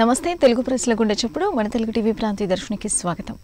నమస్తే తెలుగు ప్రజల గుండె చెప్పుడు మన తెలుగు టీవీ ప్రాంతీయ దర్శనికి స్వాగతం.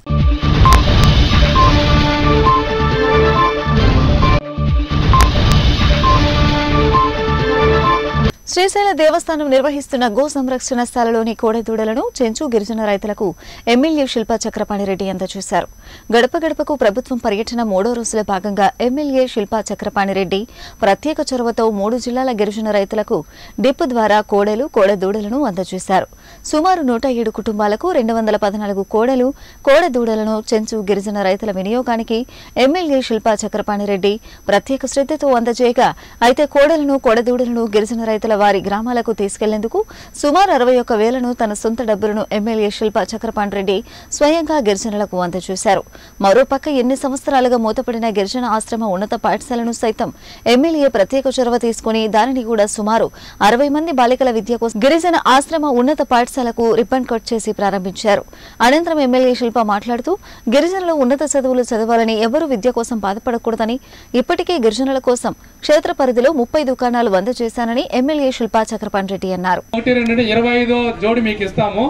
శ్రీశైల దేవస్థానం నిర్వహిస్తున్న గో సంరక్షణ స్థలలోని కోడెదూడలను చెంచు గిరిజన రైతులకు ఎమ్మెల్యే శిల్పా చక్రపాణిరెడ్డి అందజేశారు. గడప గడపకు ప్రభుత్వం పర్యటన మూడో రోజుల భాగంగా ఎమ్మెల్యే శిల్పా చక్రపాణిరెడ్డి ప్రత్యేక చొరవతో మూడు జిల్లాల గిరిజన రైతులకు డిప్ ద్వారా కోడెలు కోడెదూడలను అందజేశారు. సుమారు నూట ఏడు కుటుంబాలకు రెండు వందల పద్నాలుగు కోడెలు కోడెదూడలను చెంచు గిరిజన రైతుల వినియోగానికి ఎమ్మెల్యే శిల్పా చక్రపాణిరెడ్డి ప్రత్యేక శ్రద్ధతో అందజేయగా అయితే కోడెలను కోడెదూడలను గిరిజన రైతుల వారి గ్రామాలకు తీసుకెళ్ళేందుకు సుమారు అరవై ఒక్క వేలను తన సొంత డబ్బులను ఎమ్మెల్యే శిల్పా చక్రపాణిరెడ్డి స్వయంగా గిరిజనులకు అందజేశారు. మరోపక్క ఎన్ని సంవత్సరాలుగా మూతపడిన గిరిజన ఆశ్రమ ఉన్నత పాఠశాలను సైతం ఎమ్మెల్యే ప్రత్యేక చొరవ తీసుకుని దానిని కూడా సుమారు అరవై మంది బాలికల విద్య కోసం గిరిజన ఆశ్రమ ఉన్నత పాఠశాలకు రిబ్బన్ కట్ చేసి ప్రారంభించారు. అనంతరం ఎమ్మెల్యే శిల్ప మాట్లాడుతూ గిరిజనులు ఉన్నత చదువులు చదవాలని ఎవరూ విద్య కోసం బాధపడకూడదని ఇప్పటికే గిరిజనుల కోసం క్షేత్ర పరిధిలో ముప్పై దుకాణాలు వంద చేశానని ఎమ్మెల్యే శిల్పా చక్రపాణి రెడ్డి అన్నారు. ఒకటి రెండు ఇరవై ఐదో జోడి మీకు ఇస్తాము.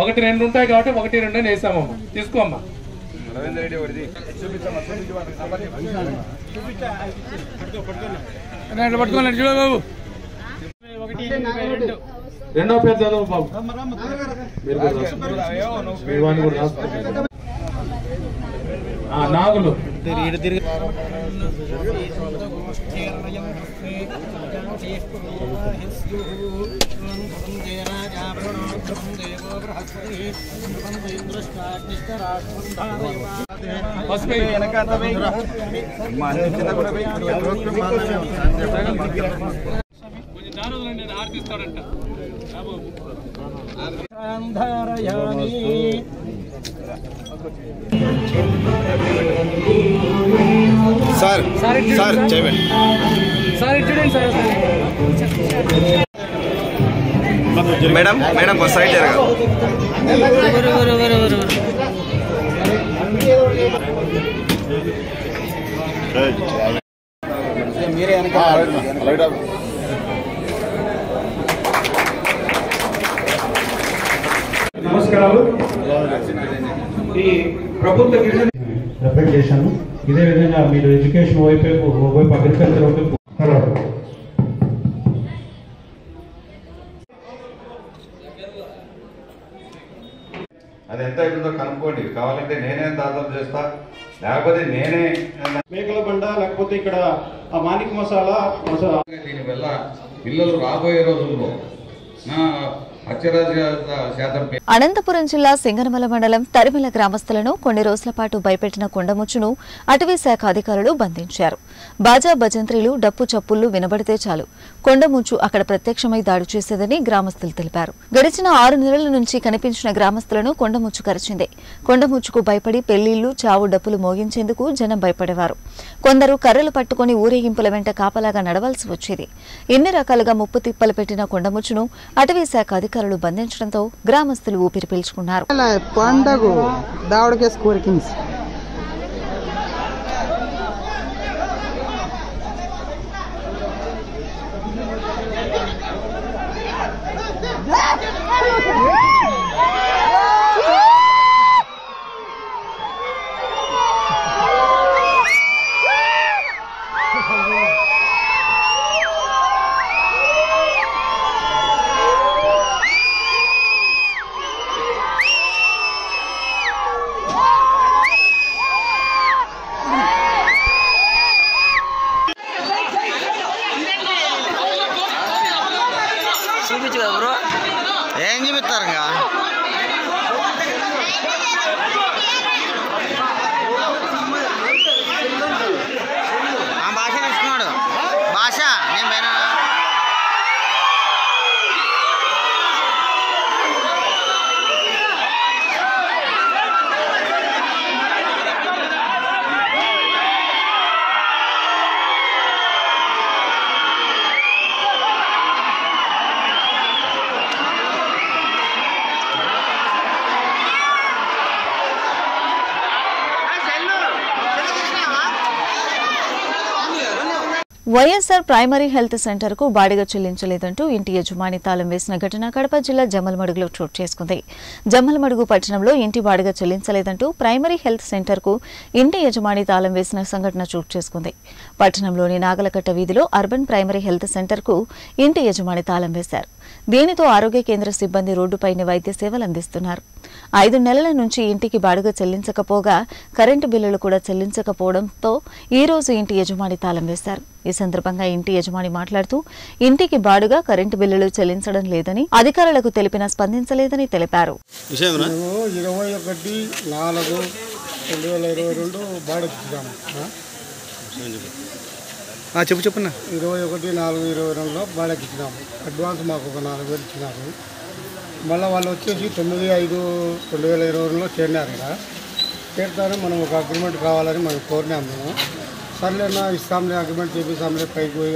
ఒకటి రెండు ఉంటాయి కాబట్టి ఒకటి రెండు అని వేస్తామమ్మా తీసుకోమ్మా. రెండో పేరు చదువు బాబు. మీరు కూడా రాసుకోండి. మీ వాడిని కూడా రాసుకోండి. ఆ, నాగులు పసుపు కొంచెం జాగ్రత్తలు నేను ఆర్తిస్తాడంట సార్ సార్ చేయండి మేడం మేడం కొంచెం సైడ్ జరగదు నమస్కారాలు. ఈ ప్రభుత్వ చేశాను. ఇదే విధంగా మీరు ఎడ్యుకేషన్ వైపు వైపు అగ్రికల్చర్ వైపు హలో. అది ఎంత అవుతుందో కనుక్కోండి. కావాలంటే నేనే దాదాపు చేస్తా లేకపోతే నేనే మేకల బండ లేకపోతే ఇక్కడ ఆ మాణిక్ మసాలా మసాలా. దీనివల్ల పిల్లలు రాబోయే రోజుల్లో నా అనంతపురం జిల్లా సింగనమల మండలం తరిమిల గ్రామస్తులను కొన్ని రోజుల పాటు భయపెట్టిన కొండముచ్చును అటవీ శాఖ అధికారులు బంధించారు. బాజా భజంత్రీలు డప్పు చప్పుళ్ళు వినబడితే చాలు. కొండముచ్చు అక్కడ ప్రత్యక్షమై దాడి చేసేదని గ్రామస్తులు తెలిపారు. గడిచిన ఆరు నెలల నుంచి కనిపించిన గ్రామస్తులను కొండముచ్చు కరిచింది. కొండముచ్చుకు భయపడి పెళ్ళిళ్ళు చావు డప్పులు మోగించేందుకు జనం భయపడేవారు. కొందరు కర్రలు పట్టుకుని ఊరేగింపుల వెంట కాపలాగా నడవాల్సి వచ్చేది. ఎన్ని రకాలుగా ముప్పు తిప్పలు పెట్టిన కొండముచ్చును అటవీ శాఖ అధికారులు బంధించడంతో గ్రామస్తులు ఊపిరి పీల్చుకున్నారు. வச்சுக்கிறா ப்ரோ எங்கேயுமே தருங்க వైఎస్ఆర్ ప్రైమరీ హెల్త్ సెంటర్కు బాడిగ చెల్లించలేదంటూ ఇంటి యజమాని తాళం వేసిన ఘటన కడప జిల్లా జమ్మలమడుగులో చోటు చేసుకుంది. జమ్మలమడుగు పట్టణంలో ఇంటి బాడిగ చెల్లించలేదంటూ ప్రైమరీ హెల్త్ సెంటర్కు ఇంటి యజమాని తాళం వేసిన సంఘటన చోటు చేసుకుంది. పట్టణంలోని నాగలకట్ట వీధిలో అర్బన్ ప్రైమరీ హెల్త్ సెంటర్కు ఇంటి యజమాని తాళం వేశారు. దీనితో ఆరోగ్య కేంద్ర సిబ్బంది రోడ్డుపైనే వైద్య సేవలు అందిస్తున్నారు. ఐదు నెలల నుంచి ఇంటికి బాడుగ చెల్లించకపోగా కరెంటు బిల్లులు కూడా చెల్లించకపోవడంతో ఈ రోజు ఇంటి యజమాని తాళం వేశారు. సందర్భంగా ఇంటి యజమాని మాట్లాడుతూ ఇంటికి బాడుగా కరెంటు బిల్లులు చెల్లించడం లేదని అధికారులకు తెలిపినా స్పందించలేదని తెలిపారు. ఇరవై ఒకటి నాలుగు రెండు వేల ఇరవై రెండు చెప్పు చెప్పున్నా. ఇరవై ఒకటి నాలుగు ఇరవై రెండులో బాడెక్కించినాము అడ్వాన్స్ మాకు ఒక నాలుగు వేలు ఇచ్చినారు. మళ్ళీ వాళ్ళు వచ్చేసి తొమ్మిది ఐదు రెండు వేల ఇరవై రెండులో చేరినారు ఇక్కడ చేరుతానే మనం ఒక అగ్రిమెంట్ కావాలని మనం కోరినాము. మేము సర్లేనా ఇస్తాంలే అగ్రిమెంట్ చేపిస్తాంలే పైకి పోయి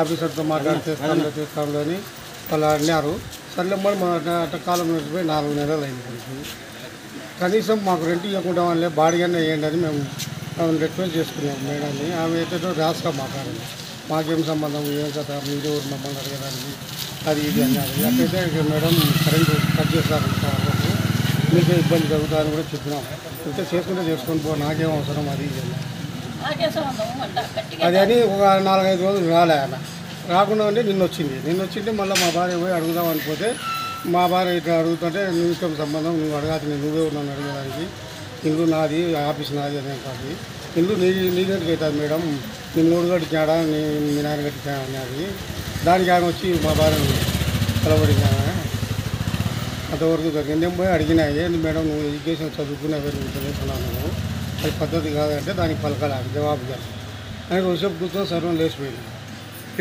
ఆఫీసర్తో మాట్లాడి చేస్తాంలే చేస్తాంలే అని వాళ్ళు అన్నారు. సర్లే మరి మన అటకాలం నుంచి పోయి నాలుగు నెలలు అయింది. కనీసం మాకు రెంట్ ఇవ్వకుండా వాళ్ళే బాడిగానే వేయండి అని మేము ఆమెను రిక్వెస్ట్ చేసుకున్నాం మేడాన్ని ఆమె అయితే రాస్తా మాట్లాడింది. మాకేం సంబంధం? ఏం కదా మీరే ఊరు మమ్మల్ని అడగడానికి అది ఇది అన్నారు. అట్లయితే ఇక మేడం కరెంట్ కట్ చేస్తారు మీకే ఇబ్బంది కలుగుతారని కూడా చెప్పినాం. అయితే చేసుకుంటే చేసుకొని పో నాకేం అవసరం అది ఇది అన్నారు. అది అని ఒక నాలుగైదు రోజులు రాలే ఆమె రాకుండా ఉంటే నిన్న వచ్చింది. నిన్న వచ్చింటే మళ్ళీ మా భార్య పోయి అడుగుదాం అనుకుంటే మా భార్య ఇట్లా అడుగుతుంటే నీకు సంబంధం నువ్వు అడగాల్సింది నువ్వే ఉన్నాను అడగడానికి. ఇల్లు నాది ఆఫీస్ నాది అనే కాదు. ఇల్లు నీ నీ గట్టికి అవుతుంది మేడం. నీ మూడు కట్టించాడా? నీ మీ నాన్న కట్టించాడా? అనేది దానికి ఆయన వచ్చి మా భార్యను కలబడింది అంతవరకు జరిగింది. నేను పోయి అడిగినా ఏంది మేడం నువ్వు ఎడ్యుకేషన్ చదువుకునే నువ్వు చదువుకున్నాను అది పద్ధతి కాదంటే దానికి పలకాలి జవాబు కాదు అని రోజు కూర్చొని సర్వం లేచిపోయింది.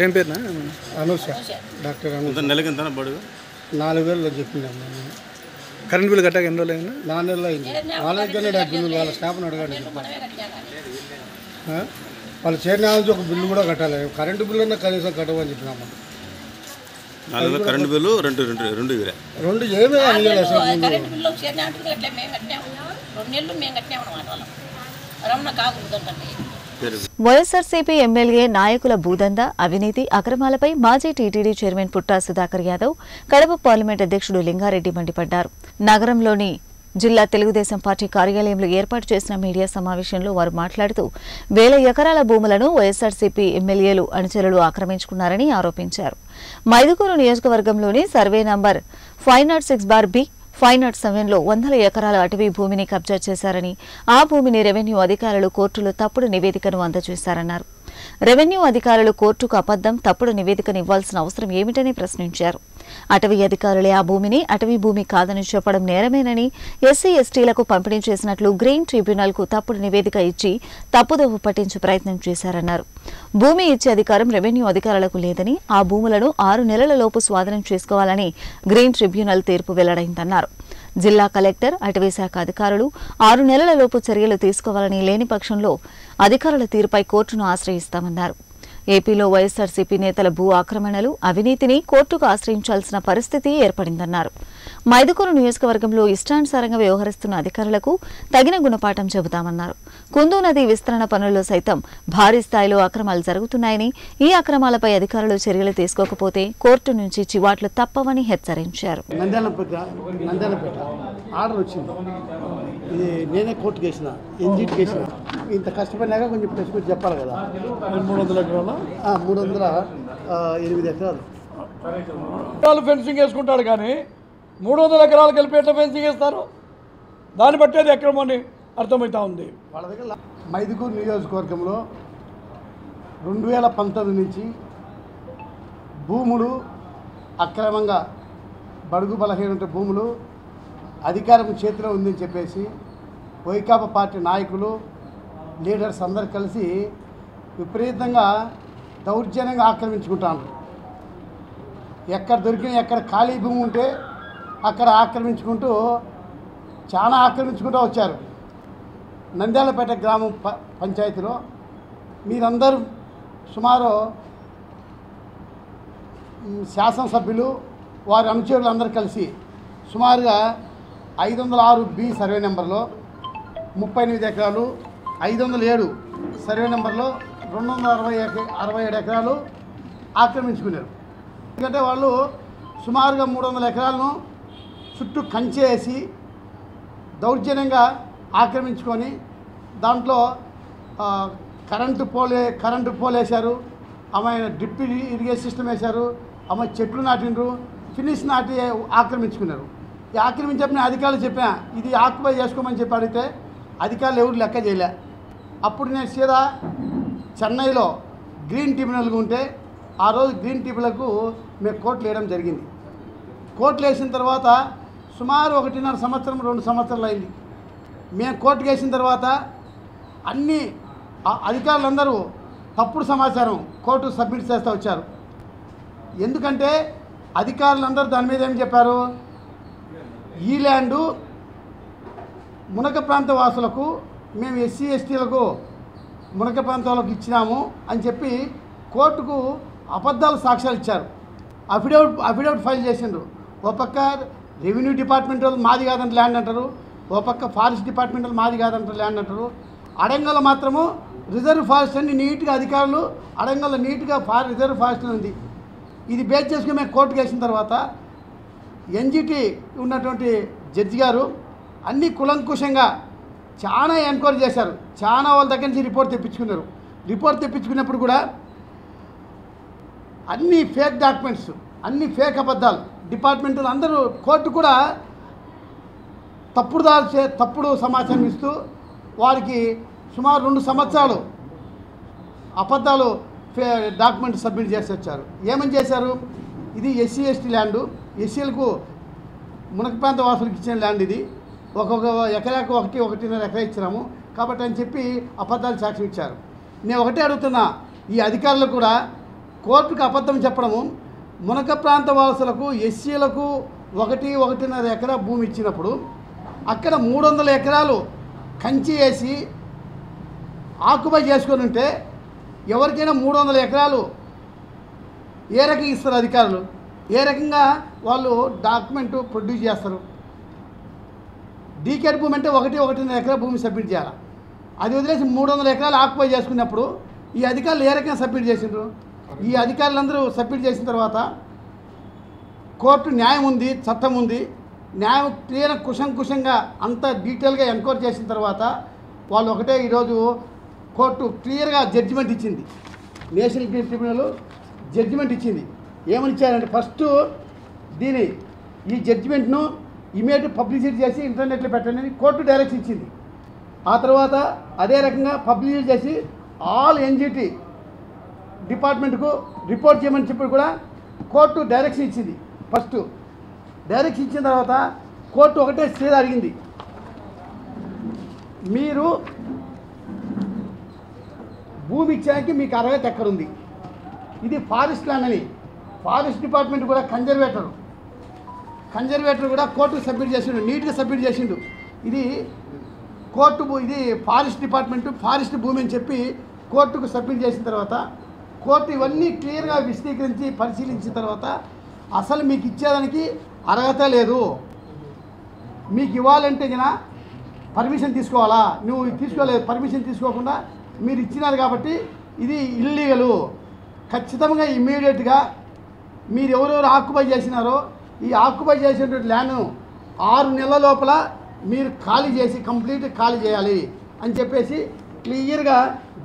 ఏం పేరునా? అనూష. డాక్టర్ అనూష. నెలకి ఎంత బడుగు నాలుగు వేలు చెప్పింది నేను కరెంట్ బిల్ కట్టాక ఎన్ని రోజులు అయిందా నాలుగు నెలలు అయింది. వాళ్ళ దగ్గరనే డబ్బులు వాళ్ళ స్టాఫ్ని అడగండి? వాళ్ళు చేరిన నుంచి ఒక బిల్లు కూడా కట్టాలి. కరెంటు బిల్లు అన్నా కనీసం కట్టమని చెప్పినాము నాలుగు వేలు కరెంట్ బిల్లు రెండు రెండు రెండు ఇవే. రెండు ఏమీ అసలు రమణ కాకూడదంటే పేరు వైఎస్ఆర్సీపీ ఎమ్మెల్యే నాయకుల భూదంద అవినీతి అక్రమాలపై మాజీ TTD chairman Putta Sudhakar Yadav Kadapa parliament అధ్యక్షుడు లింగారెడ్డి మండిపడ్డారు. నగరంలోని జిల్లా తెలుగుదేశం పార్టీ కార్యాలయంలో ఏర్పాటు చేసిన మీడియా సమావేశంలో వారు మాట్లాడుతూ వేల ఎకరాల భూములను వైఎస్ఆర్సీపీ ఎమ్మెల్యేలు అనుచరులు ఆక్రమించుకున్నారని ఆరోపించారు. మైదుకూరు నియోజకవర్గంలోని survey number five nought six bar B five nought సెవెన్లో వందల ఎకరాల అటవీ భూమిని కబ్జా చేశారని ఆ భూమిని రెవెన్యూ అధికారులు కోర్టులో తప్పుడు నివేదికను అందజేశారన్నారు. రెవెన్యూ అధికారులు కోర్టుకు అబద్దం తప్పుడు నివేదికను ఇవ్వాల్సిన అవసరం ఏమిటని ప్రశ్నించారు. అటవీ అధికారులే ఆ భూమిని అటవీ భూమి కాదని చెప్పడం నేరమేనని ఎస్సీ ఎస్టీలకు పంపిణీ చేసినట్లు గ్రీన్ ట్రిబ్యునల్కు తప్పుడు నివేదిక ఇచ్చి తప్పుదోవ పట్టించే ప్రయత్నం చేశారన్నారు. భూమి ఇచ్చే అధికారం రెవెన్యూ అధికారులకు లేదని ఆ భూములను ఆరు నెలల లోపు స్వాధీనం చేసుకోవాలని గ్రీన్ ట్రిబ్యునల్ తీర్పు వెల్లడైందన్నారు. జిల్లా కలెక్టర్ అటవీ శాఖ అధికారులు ఆరు నెలల లోపు చర్యలు తీసుకోవాలని లేని పక్షంలో అధికారుల తీరుపై కోర్టును ఆశ్రయిస్తామన్నారు. ఏపీలో వైఎస్ఆర్సీపీ నేతల భూ ఆక్రమణలు అవినీతిని కోర్టుకు ఆశ్రయించాల్సిన పరిస్థితి ఏర్పడిందన్నారు. మైదుకూరు నియోజకవర్గంలో ఇష్టానుసారంగా వ్యవహరిస్తున్న అధికారులకు తగిన గుణపాఠం చెబుతామన్నారు. కుందు నది విస్తరణ పనుల్లో సైతం భారీ స్థాయిలో అక్రమాలు జరుగుతున్నాయని ఈ అక్రమాలపై అధికారులు చర్యలు తీసుకోకపోతే కోర్టు నుంచి చివాట్లు తప్పవని హెచ్చరించారు. ఇది నేనే కోర్టుకి వేసిన ఎన్జిట్కి వేసిన ఇంత కష్టపడినాక కొంచెం ప్రెస్ పెట్టి చెప్పాలి కదా. మూడు వందల ఎకరాలు? మూడు వందల ఎనిమిది ఎకరాలు. ఎకరాలు ఫెన్సింగ్ వేసుకుంటాడు కానీ మూడు వందల ఎకరాలు కలిపి ఎట్లా ఫెన్సింగ్ వేస్తారు? దాన్ని బట్టి అది ఎక్రమని అర్థమవుతా ఉంది. వాళ్ళ దగ్గర మైదుగూరు నియోజకవర్గంలో రెండు వేల పంతొమ్మిది నుంచి భూములు అక్రమంగా బడుగు బలహీనత భూములు అధికారం చేతిలో ఉందని చెప్పేసి వైకాపా పార్టీ నాయకులు లీడర్స్ అందరు కలిసి విపరీతంగా దౌర్జన్యంగా ఆక్రమించుకుంటాను ఎక్కడ దొరికిన ఎక్కడ ఖాళీ భూమి ఉంటే అక్కడ ఆక్రమించుకుంటూ చాలా ఆక్రమించుకుంటూ వచ్చారు. నంద్యాలపేట గ్రామం ప పంచాయతీలో మీరందరూ సుమారు శాసనసభ్యులు వారి అనుచరులు అందరూ కలిసి సుమారుగా ఐదు వందల ఆరు బి సర్వే నెంబర్లో ముప్పై ఎనిమిది ఎకరాలు ఐదు వందల ఏడు సర్వే నెంబర్లో రెండు వందల అరవై అరవై ఏడు ఎకరాలు ఆక్రమించుకున్నారు. ఎందుకంటే వాళ్ళు సుమారుగా మూడు వందల ఎకరాలను చుట్టూ కంచె వేసి దౌర్జన్యంగా ఆక్రమించుకొని దాంట్లో కరెంటు పోలే కరెంటు పోలేశారు ఆమె డ్రిప్ ఇరిగేషన్ సిస్టమ్ వేశారు ఆమె చెట్లు నాటిండ్రు ఫినిష్ నాటి ఆక్రమించుకున్నారు. ఈ చెప్పిన అధికారులు చెప్పిన ఇది ఆక్యుపై చేసుకోమని చెప్పి అడిగితే అధికారులు ఎవరు లెక్క చేయలే. అప్పుడు నేను సీదా చెన్నైలో గ్రీన్ ట్రిబ్యునల్గా ఉంటే ఆ రోజు గ్రీన్ ట్రిబ్యునల్కు మేము కోర్టులు వేయడం జరిగింది. కోర్టులు వేసిన తర్వాత సుమారు ఒకటిన్నర సంవత్సరం రెండు సంవత్సరాలు అయింది. మేము కోర్టుకు వేసిన తర్వాత అన్ని అధికారులందరూ తప్పుడు సమాచారం కోర్టు సబ్మిట్ చేస్తూ వచ్చారు. ఎందుకంటే అధికారులందరూ దాని మీద ఏం చెప్పారు? ఈ ల్యాండు మునక ప్రాంత వాసులకు మేము ఎస్సీ ఎస్టీలకు మునక ప్రాంతాలకు ఇచ్చినాము అని చెప్పి కోర్టుకు అబద్ధాలు సాక్ష్యాలు ఇచ్చారు. అఫిడవిట్ అఫిడవిట్ ఫైల్ చేసిండ్రు. ఓ పక్క రెవెన్యూ డిపార్ట్మెంట్ వాళ్ళు మాది కాదంట ల్యాండ్ అంటారు. ఓ పక్క ఫారెస్ట్ డిపార్ట్మెంట్ వాళ్ళు మాది కాదంట ల్యాండ్ అంటారు. అడంగల్ మాత్రము రిజర్వ్ ఫారెస్ట్ అని నీట్గా అధికారులు అడంగల్ నీట్గా ఫా రిజర్వ్ ఫారెస్ట్ ఉంది. ఇది బేస్ చేసుకుని మేము కోర్టుకు వేసిన తర్వాత ఎన్జిటి ఉన్నటువంటి జడ్జి గారు అన్ని కులంకుశంగా చాలా ఎంక్వైరీ చేశారు. చాలా వాళ్ళ దగ్గర నుంచి రిపోర్ట్ తెప్పించుకున్నారు. రిపోర్ట్ తెప్పించుకున్నప్పుడు కూడా అన్ని ఫేక్ డాక్యుమెంట్స్ అన్ని ఫేక్ అబద్ధాలు డిపార్ట్మెంట్ అందరూ కోర్టు కూడా తప్పుడుదారు చే తప్పుడు సమాచారం ఇస్తూ వారికి సుమారు రెండు సంవత్సరాలు అబద్ధాలు ఫే డాక్యుమెంట్ సబ్మిట్ చేసి వచ్చారు. ఏమని చేశారు? ఇది ఎస్సీ ఎస్టీ ల్యాండు. ఎస్సీలకు మునక ప్రాంత వాసులకు ఇచ్చిన ల్యాండ్ ఇది. ఒక్కొక్క ఎకరాకు ఒకటి ఒకటిన్నర ఎకరా ఇచ్చినాము. కాబట్టి అని చెప్పి అబద్ధాలు సాక్ష్యం ఇచ్చారు. నేను ఒకటే అడుగుతున్నా ఈ అధికారులు కూడా కోర్టుకు అబద్ధం చెప్పడము మునక ప్రాంత వాసులకు ఎస్సీలకు ఒకటి ఒకటిన్నర ఎకరా భూమి ఇచ్చినప్పుడు అక్కడ మూడు వందల ఎకరాలు కంచి వేసి ఆకుపై చేసుకొని ఉంటే ఎవరికైనా మూడు వందల ఎకరాలు ఏ రకంగా ఇస్తారు అధికారులు? ఏ రకంగా వాళ్ళు డాక్యుమెంట్ ప్రొడ్యూస్ చేస్తారు? డీకేట్ భూమి అంటే ఒకటి ఒకటిన్నర ఎకరా భూమి సబ్మిట్ చేయాలి? అది వదిలేసి మూడు వందల ఎకరాలు ఆక్యుపై చేసుకున్నప్పుడు ఈ అధికారులు ఏ రకంగా సబ్మిట్ చేసిండ్రు? ఈ అధికారులందరూ సబ్మిట్ చేసిన తర్వాత కోర్టు న్యాయం ఉంది చట్టం ఉంది. న్యాయం క్లియర్ కుశంకుశంగా అంత డీటెయిల్గా ఎంక్వైరీ చేసిన తర్వాత వాళ్ళు ఒకటే ఈరోజు కోర్టు క్లియర్గా జడ్జిమెంట్ ఇచ్చింది. నేషనల్ గ్రీన్ ట్రిబ్యునల్ జడ్జిమెంట్ ఇచ్చింది. ఏమని ఇచ్చారంటే ఫస్ట్ దీని ఈ జడ్జిమెంట్ను ఇమీడియట్ పబ్లిసిటీ చేసి ఇంటర్నెట్లో పెట్టండి అని కోర్టు డైరెక్షన్ ఇచ్చింది. ఆ తర్వాత అదే రకంగా పబ్లిసిటీ చేసి ఆల్ ఎన్జిటి డిపార్ట్మెంట్కు రిపోర్ట్ చేయమని చెప్పి కూడా కోర్టు డైరెక్షన్ ఇచ్చింది. ఫస్ట్ డైరెక్షన్ ఇచ్చిన తర్వాత కోర్టు ఒకటే స్టే అడిగింది. మీరు భూమి ఇచ్చానికి మీకు అర్హత చక్కరుంది ఇది ఫారెస్ట్ ల్యాండ్ అని. ఫారెస్ట్ డిపార్ట్మెంట్ కూడా కన్జర్వేటర్. కన్జర్వేటర్ కూడా కోర్టుకు సబ్మిట్ చేసిండు నీట్గా సబ్మిట్ చేసిండు. ఇది కోర్టు ఇది ఫారెస్ట్ డిపార్ట్మెంట్ ఫారెస్ట్ భూమి అని చెప్పి కోర్టుకు సబ్మిట్ చేసిన తర్వాత కోర్టు ఇవన్నీ క్లియర్గా విశదీకరించి పరిశీలించిన తర్వాత అసలు మీకు ఇచ్చేదానికి అర్హత లేదు. మీకు ఇవ్వాలంటే గిన పర్మిషన్ తీసుకోవాలా? నువ్వు తీసుకోలేదు పర్మిషన్ తీసుకోకుండా మీరు ఇచ్చినారు కాబట్టి ఇది ఇల్లీగలు. ఖచ్చితంగా ఇమ్మీడియట్గా మీరు ఎవరెవరు ఆక్యుపై చేసినారో ఈ ఆక్యుపై చేసినటువంటి ల్యాండ్ ఆరు నెలల లోపల మీరు ఖాళీ చేసి కంప్లీట్ ఖాళీ చేయాలి అని చెప్పేసి క్లియర్గా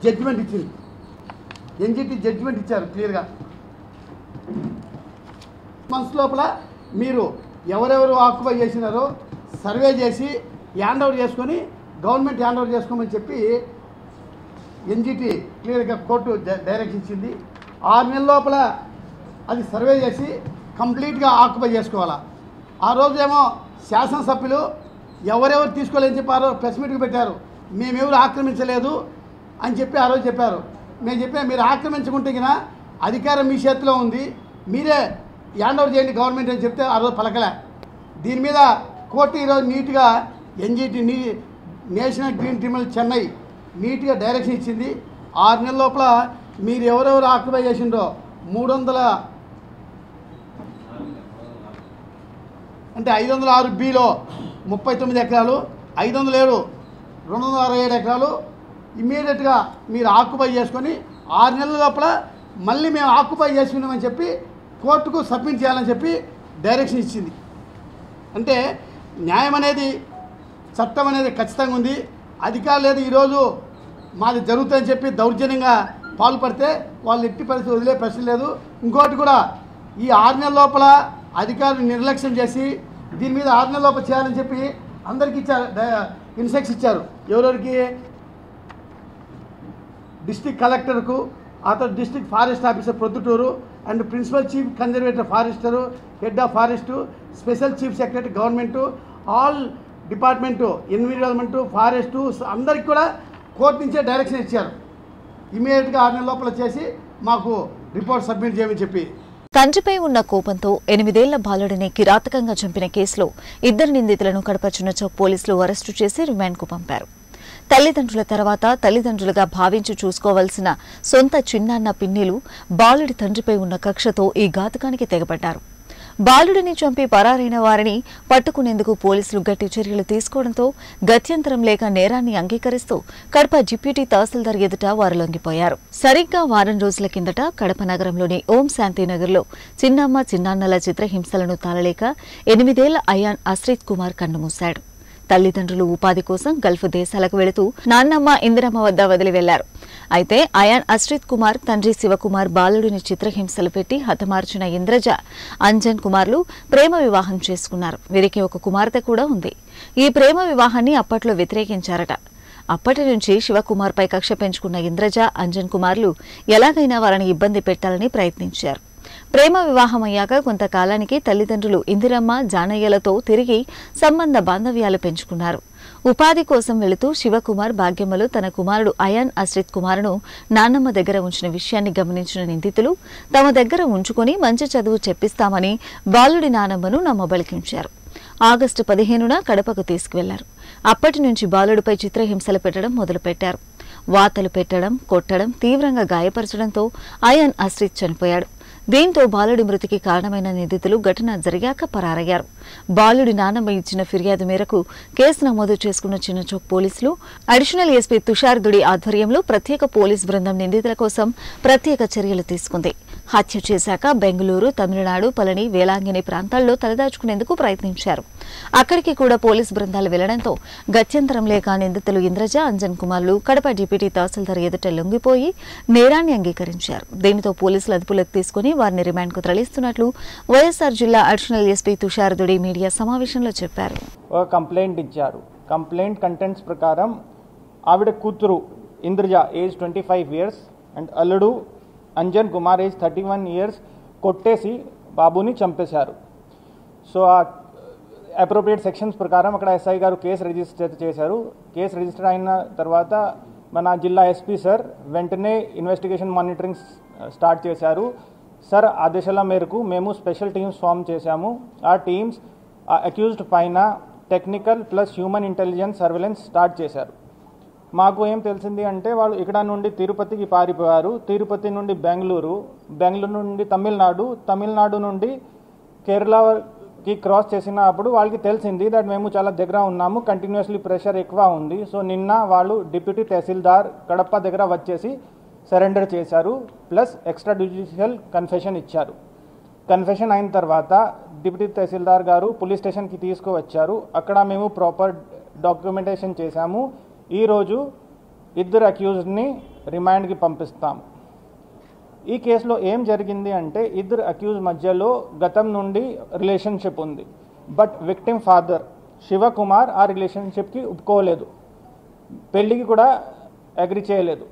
జడ్జిమెంట్ ఇచ్చింది. ఎన్జిటి జడ్జిమెంట్ ఇచ్చారు క్లియర్గా. మంత్స్ లోపల మీరు ఎవరెవరు ఆక్యుపై చేసినారో సర్వే చేసి హ్యాండ్ ఓవర్ చేసుకొని గవర్నమెంట్ హ్యాండ్ ఓవర్ చేసుకోమని చెప్పి ఎన్జిటి క్లియర్గా కోర్టు డైరెక్ట్ డైరెక్షన్ ఇచ్చింది. ఆరు నెలల లోపల అది సర్వే చేసి కంప్లీట్గా ఆక్యుపై చేసుకోవాలా. ఆ రోజేమో శాసనసభ్యులు ఎవరెవరు తీసుకోలేని చెప్పారో ప్రెస్ మీట్కి పెట్టారు. మేమెవరు ఆక్రమించలేదు అని చెప్పి ఆ రోజు చెప్పారు. మేము చెప్పాము మీరు ఆక్రమించుకుంటే కదా అధికారం మీ చేతిలో ఉంది. మీరే హ్యాండ్ ఓవర్ చేయండి గవర్నమెంట్ అని చెప్తే ఆ రోజు పలకలే. దీని మీద కోర్టు ఈరోజు నీట్గా ఎన్జిటి నీ నేషనల్ గ్రీన్ ట్రిబ్యునల్ చెన్నై నీట్గా డైరెక్షన్ ఇచ్చింది. ఆరు నెలల లోపల మీరు ఎవరెవరు ఆక్యుపై చేసిండో మూడు వందల అంటే ఐదు వందల ఆరు బిలో ముప్పై తొమ్మిది ఎకరాలు ఐదు వందల ఏడు రెండు వందల అరవై ఏడు ఎకరాలు ఇమ్మీడియట్గా మీరు ఆక్యుపై చేసుకొని ఆరు నెలల లోపల మళ్ళీ మేము ఆక్యుపై చేసుకున్నామని చెప్పి కోర్టుకు సబ్మిట్ చేయాలని చెప్పి డైరెక్షన్ ఇచ్చింది. అంటే న్యాయం అనేది చట్టం అనేది ఖచ్చితంగా ఉంది. అధికారులు లేదు ఈరోజు మాది జరుగుతుందని చెప్పి దౌర్జన్యంగా పాల్పడితే వాళ్ళు ఎట్టి పరిస్థితి వదిలే ప్రశ్న లేదు. ఇంకోటి కూడా ఈ ఆరు నెలల లోపల అధికారులు నిర్లక్ష్యం చేసి దీని మీద ఆరు నెలలోపు చేయాలని చెప్పి అందరికి ఇచ్చారు ఇన్స్ట్రక్షన్ ఇచ్చారు. ఎవరెవరికి? డిస్టిక్ కలెక్టర్కు ఆ తర్వాత district forest officer Proddatur and principal chief conservator forester head of forest special chief secretary government all department environment forest అందరికి కూడా కోర్టు నుంచే డైరెక్షన్ ఇచ్చారు. ఇమీడియట్గా ఆరు నెలల లోపల చేసి మాకు రిపోర్ట్ సబ్మిట్ చేయమని చెప్పి తండ్రిపై ఉన్న కోపంతో ఎనిమిదేళ్ళ బాలుడిని కిరాతకంగా చంపిన కేసులో ఇద్దరు నిందితులను కడప చిన్నచౌక్ పోలీసులు అరెస్టు చేసి రిమాండ్కు పంపారు. తల్లిదండ్రుల తర్వాత తల్లిదండ్రులుగా భావించి చూసుకోవాల్సిన సొంత చిన్నాన్న పిన్నిలు బాలుడి తండ్రిపై ఉన్న కక్షతో ఈ ఘాతకానికి తెగబడ్డారు. బాలుడిని చంపి పరారైన వారిని పట్టుకునేందుకు పోలీసులు గట్టి చర్యలు తీసుకోవడంతో గత్యంతరం లేక నేరాన్ని అంగీకరిస్తూ కడప డిప్యూటీ తహసీల్దార్ ఎదుట వారు లొంగిపోయారు. సరిగ్గా వారం రోజుల కిందట కడప నగరంలోని ఓం శాంతినగర్లో చిన్నమ్మ చిన్నాన్నల చిత్రహింసలను తాళలేక ఎనిమిదేళ్ళ అయాన్ అశ్రీత్ కుమార్ కన్నుమూశాడు తల్లిదండ్రులు ఉపాధి కోసం గల్ఫ్ దేశాలకు వెళుతూ నాన్నమ్మ ఇందిరమ్మ వద్ద వదిలి వెళ్ళారు. అయితే అయాన్ అశ్రిత్ కుమార్ తండ్రి శివకుమార్ బాలుడిని చిత్రహింసలు పెట్టి హతమార్చిన ఇంద్రజ అంజన్ కుమార్లు ప్రేమ వివాహం చేసుకున్నారు. వీరికి ఒక కుమార్తె కూడా ఉంది. ఈ ప్రేమ వివాహాన్ని అప్పట్లో వ్యతిరేకించారట. అప్పటి నుంచి శివకుమార్పై కక్ష పెంచుకున్న ఇంద్రజ అంజన్ కుమార్లు ఎలాగైనా వారిని ఇబ్బంది పెట్టాలని ప్రయత్నించారు. ప్రేమ వివాహం అయ్యాక కొంతకాలానికి తల్లిదండ్రులు ఇందిరమ్మ జానయ్యలతో తిరిగి సంబంధ బాంధవ్యాలు పెంచుకున్నారు. ఉపాధి కోసం వెళుతూ శివకుమార్ భాగ్యమ్మలు తన కుమారుడు అయాన్ అశ్రిత్ కుమార్ను నాన్నమ్మ దగ్గర ఉంచిన విషయాన్ని గమనించిన నిందితులు తమ దగ్గర ఉంచుకొని మంచి చదువు చెప్పిస్తామని బాలుడి నానమ్మను నమ్మబలికించారు ఆగస్టు పదిహేనున కడపకు తీసుకువెళ్ళారు. అప్పటి నుంచి బాలుడిపై చిత్రహింసలు పెట్టడం మొదలుపెట్టారు. వాతలు పెట్టడం కొట్టడం తీవ్రంగా గాయపరచడంతో అయాన్ అశ్రిత్ చనిపోయాడు. దీంతో బాలుడి మృతికి కారణమైన నిందితులు ఘటన జరిగాక పరారయ్యారు. బాలుడి నాన్నమ్మ ఇచ్చిన ఫిర్యాదు మేరకు కేసు నమోదు చేసుకున్న చిన్నచోక్ పోలీసులు అడిషనల్ ఎస్పీ తుషార్ దుడి ఆధ్వర్యంలో ప్రత్యేక పోలీస్ బృందం నిందితుల కోసం ప్రత్యేక చర్యలు తీసుకుంది. హత్య చేశాక బెంగళూరు తమిళనాడు పళని వేలాంగిని ప్రాంతాల్లో తలదాచుకునేందుకు ప్రయత్నించారు. అక్కడికి కూడా పోలీస్ బృందాలు వెళ్ళడంతో గత్యంతరం లేక నిందితులు ఇంద్రజ అంజన్ కుమార్లు కడప డిప్యూటీ తహసీల్దార్ ఎదుట లొంగిపోయి నేరాన్ని అంగీకరించారు. దీనితో పోలీసులు అదుపులోకి తీసుకుని వారిని రిమాండ్కు తరలిస్తున్నట్లు వైఎస్ఆర్ జిల్లా additional SP Tushar Dudi media సమావేశంలో చెప్పారు. ఒక కంప్లైంట్ ఇచ్చారు. కంప్లైంట్ కంటెంట్స్ ప్రకారం ఆవిడ కూతురు Indraja age twenty five years and అల్లుడు Anjan Kumar age thirty one years కొట్టేసి బాబుని చంపేశారు. సో ఆ అప్రోప్రియేట్ సెక్షన్స్ ప్రకారం అక్కడ ఎస్ఐ గారు కేసు రిజిస్టర్ చేశారు. కేసు రిజిస్టర్ అయిన తర్వాత మన జిల్లా ఎస్పీ సార్ వెంటనే ఇన్వెస్టిగేషన్ మానిటరింగ్ స్టార్ట్ చేశారు. సార్ ఆదేశాల మేరకు మేము స్పెషల్ టీమ్స్ ఫామ్ చేశాము. ఆ టీమ్స్ అక్యూజ్డ్ పైన technical plus human intelligence surveillance start చేశారు. మాకు ఏం తెలిసింది అంటే వాళ్ళు ఇక్కడ నుండి తిరుపతికి పారిపోయారు. తిరుపతి నుండి బెంగళూరు బెంగళూరు నుండి తమిళనాడు తమిళనాడు నుండి కేరళకి క్రాస్ చేసినప్పుడు వాళ్ళకి తెలిసింది దట్ మేము చాలా దగ్గర ఉన్నాము కంటిన్యూస్లీ ప్రెషర్ ఎక్కువ ఉంది. సో నిన్న వాళ్ళు డిప్యూటీ తహసీల్దార్ కడప దగ్గర వచ్చేసి సరెండర్ చేశారు ప్లస్ ఎక్స్ట్రా జ్యుడిషియల్ కన్ఫెషన్ ఇచ్చారు. కన్ఫెషన్ అయిన తర్వాత డిప్యూటీ తహసీల్దార్ గారు పోలీస్ స్టేషన్కి తీసుకువచ్చారు. అక్కడ మేము ప్రాపర్ డాక్యుమెంటేషన్ చేశాము. ఈరోజు ఇద్దరు అక్యూజ్డ్ని రిమాండ్కి పంపిస్తాము. ఈ కేసులో ఏం జరిగింది అంటే ఇద్దరు అక్యూజ్ మధ్యలో గతం నుండి రిలేషన్షిప్ ఉంది. బట్ విక్టిమ్ ఫాదర్ శివకుమార్ ఆ రిలేషన్షిప్కి ఒప్పుకోలేదు. పెళ్ళికి కూడా అగ్రి చేయలేదు.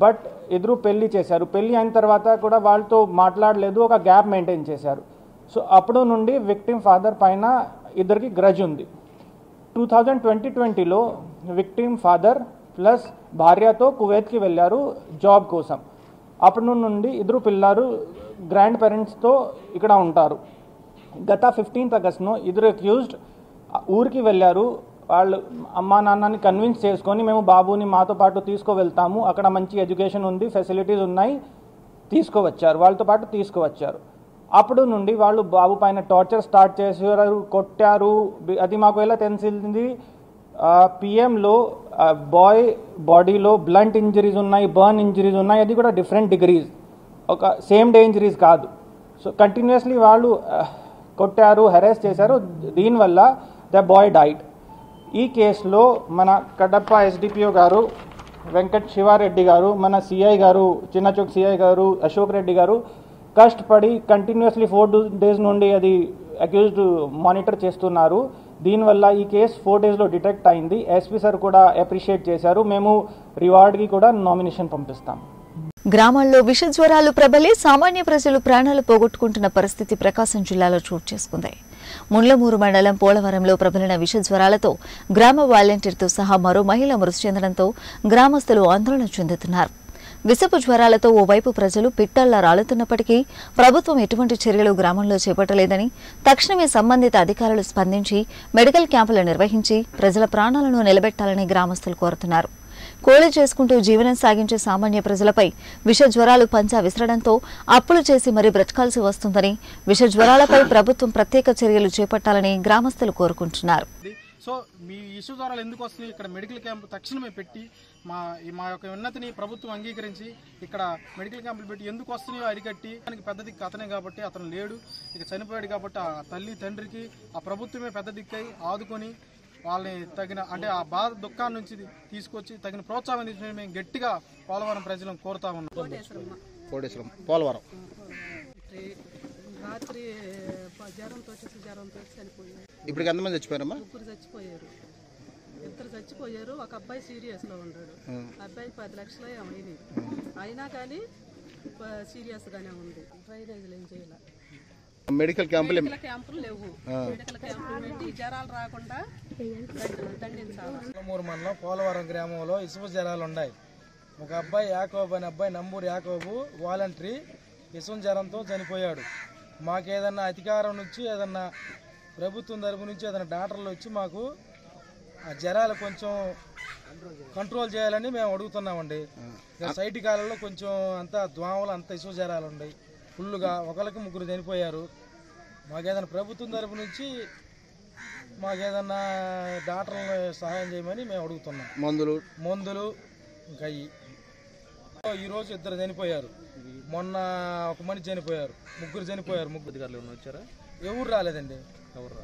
బట్ ఇద్దరు పెళ్ళి చేశారు. పెళ్ళి అయిన తర్వాత కూడా వాళ్ళతో మాట్లాడలేదు ఒక గ్యాప్ మెయింటైన్ చేశారు. సో అప్పుడు నుండి విక్టిమ్ ఫాదర్ పైన ఇద్దరికి గ్రజ్ ఉంది. టూ థౌజండ్ ట్వంటీ ట్వంటీలో విక్టిమ్ ఫాదర్ ప్లస్ భార్యతో కువైత్కి వెళ్ళారు జాబ్ కోసం. అప్పుడు నుండి ఇద్దరు పిల్లలు గ్రాండ్ పేరెంట్స్తో ఇక్కడ ఉంటారు. గత ఫిఫ్టీన్త్ ఆగస్ట్ను ఇద్దరు అక్యూజ్డ్ ఊరికి వెళ్ళారు. వాళ్ళు అమ్మా నాన్నని కన్విన్స్ చేసుకొని మేము బాబుని మాతో పాటు తీసుకువెళ్తాము. అక్కడ మంచి ఎడ్యుకేషన్ ఉంది ఫెసిలిటీస్ ఉన్నాయి తీసుకువచ్చారు. వాళ్ళతో పాటు తీసుకువచ్చారు. అప్పుడు నుండి వాళ్ళు బాబు పైన టార్చర్ స్టార్ట్ చేశారు కొట్టారు. అది మాకు ఎలా తెలిసింది? పిఎంలో బాయ్ బాడీలో బ్లంట్ ఇంజరీస్ ఉన్నాయి బర్న్ ఇంజరీస్ ఉన్నాయి. అది కూడా డిఫరెంట్ డిగ్రీస్ ఒక సేమ్ డే ఇంజరీస్ కాదు. సో కంటిన్యూస్లీ వాళ్ళు కొట్టారు హెరాస్ చేశారు. దీనివల్ల ద బాయ్ డైట్ ఈ కేసులో మన కడప ఎస్డిపిఓ గారు వెంకట్ శివారెడ్డి గారు మన సిఐ గారు చిన్నచౌక్ సిఐ గారు అశోక్ రెడ్డి గారు కష్టపడి కంటిన్యూస్లీ ఫోర్ డేస్ నుండి అది అక్యూజ్డ్ మానిటర్ చేస్తున్నారు. దీనివల్ల ఈ కేసు ఫోర్ డేస్లో డిటెక్ట్ అయింది. ఎస్పీ సార్ కూడా అప్రిషియేట్ చేశారు. మేము రివార్డ్కి కూడా నామినేషన్ పంపిస్తాం. గ్రామాల్లో విష జ్వరాలు ప్రబలి సామాన్య ప్రజలు ప్రాణాలు పోగొట్టుకుంటున్న పరిస్థితి ప్రకాశం జిల్లాలో చోటు చేసుకుంది. ముండ్లమూరు మండలం పోలవరంలో ప్రబలిన విష జ్వరాలతో గ్రామ వాలంటీర్తో సహా మరో మహిళ మృతి చెందడంతో గ్రామస్తులు ఆందోళన చెందుతున్నారు. విషపు జ్వరాలతో ఓవైపు ప్రజలు పిట్టల్లా రాలుతున్నప్పటికీ ప్రభుత్వం ఎటువంటి చర్యలు గ్రామంలో చేపట్టలేదని తక్షణమే సంబంధిత అధికారులు స్పందించి మెడికల్ క్యాంపులు నిర్వహించి ప్రజల ప్రాణాలను నిలబెట్టాలని గ్రామస్తులు కోరుతున్నారు. కోళి చేసుకుంటూ జీవనం సాగించే సామాన్య ప్రజలపై విష జ్వరాలు పంచా విసరడంతో అప్పులు చేసి మరీ బ్రతకాల్సి వస్తుందని విష జ్వరాలపై ప్రభుత్వం ప్రత్యేక చర్యలు చేపట్టాలని గ్రామస్తులు కోరుకుంటున్నారు. సో మీ ఇష్యూ ద్వారా ఎందుకు వస్తుంది ఇక్కడ మెడికల్ క్యాంప్ తక్షణమే పెట్టి మా ఈ మా యొక్క ఉన్నతిని ప్రభుత్వం అంగీకరించి ఇక్కడ మెడికల్ క్యాంపులు పెట్టి ఎందుకు వస్తున్నాయో అరికట్టి దానికి పెద్ద దిక్కు అతనే కాబట్టి అతను లేడు. ఇక చనిపోయాడు కాబట్టి ఆ తల్లి తండ్రికి ఆ ప్రభుత్వమే పెద్ద దిక్కై ఆదుకొని వాళ్ళని తగిన అంటే ఆ బాధ దుఃఖాన్ని నుంచి తీసుకొచ్చి తగిన ప్రోత్సాహం తీసుకుని మేము గట్టిగా పోలవరం ప్రజలను కోరుతా ఉన్నాం. కోటేశ్వరం పోలవరం. రాత్రి జ్వరంతో వచ్చేసి జ్వరంతో చనిపోయారు. ఇప్పటికి ఎంతమంది చచ్చిపోయారమ్మా? ముగ్గురు చచ్చిపోయారు. ఇద్దరు చచ్చిపోయారు. ఒక అబ్బాయి సీరియస్లో ఉన్నాడు. అబ్బాయికి పది లక్షలు ఏమైంది అయినా కానీ సీరియస్ గానే ఉంది. డ్రైనేజీలు ఏం చేయాలి? మెడికల్ క్యాంపులు క్యాంపులు లేవు. మెడికల్ క్యాంపులు పెట్టి జ్వరాలు రాకుండా మూడు మండలం పోలవరం గ్రామంలో ఇసుక జ్వరాలు ఉన్నాయి. ఒక అబ్బాయి యాకోబు అనే అబ్బాయి నంబూరు యాకోబు వాలంటరీ ఇసుక జ్వరంతో చనిపోయాడు. మాకేదన్నా అధికారం నుంచి ఏదన్నా ప్రభుత్వం తరపు నుంచి ఏదైనా డాక్టర్లు వచ్చి మాకు ఆ జ్వరాలు కొంచెం కంట్రోల్ చేయాలని మేము అడుగుతున్నామండి. సైట్ కాలంలో కొంచెం అంతా దోమలు అంత ఇసుక జ్వరాలు ఉన్నాయి. ఫుల్లుగా ఒకరికి ముగ్గురు చనిపోయారు. మాకేదైనా ప్రభుత్వం తరపు నుంచి మాకేదన్నా డాక్టర్లు సహాయం చేయమని మేము అడుగుతున్నాం. మందులు. మందులు ఇంకా అయ్యి ఈరోజు ఇద్దరు చనిపోయారు. మొన్న ఒక మనిషి చనిపోయారు. ముగ్గురు చనిపోయారు. ముగ్గురు అధికారులు వచ్చారా? ఎవరు రాలేదండి. ఎవరు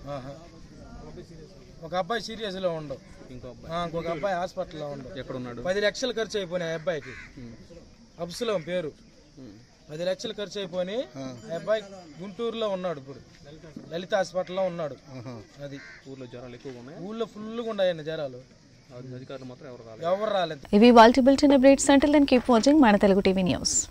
ఒక అబ్బాయి సీరియస్లో ఉండవు. ఇంకో ఇంకొక అబ్బాయి హాస్పిటల్లో ఉండవు. ఎక్కడ ఉన్నాడు పది లక్షలు ఖర్చు అయిపోయినాయి ఆ అబ్బాయికి. అబ్సులం పేరు. పది లక్షలు ఖర్చు అయిపోయి ఆ అబ్బాయి గుంటూరులో ఉన్నాడు ఇప్పుడు. లలిత హాస్పిటల్లో ఉన్నాడు. అది. ఊర్లో జ్వరాలు ఎక్కువగా ఉన్నాయి? ఊళ్ళో ఫుల్గా ఉన్నాయండి జ్వరాలు. అధికారులు మాత్రం ఎవరు రాలేదు. ఎవరు రాలేదు. ఇవి వాల్టి బులెటిన్ అప్డేట్స్ అంటే కీప్ వాచింగ్ మన తెలుగు టీవీ న్యూస్.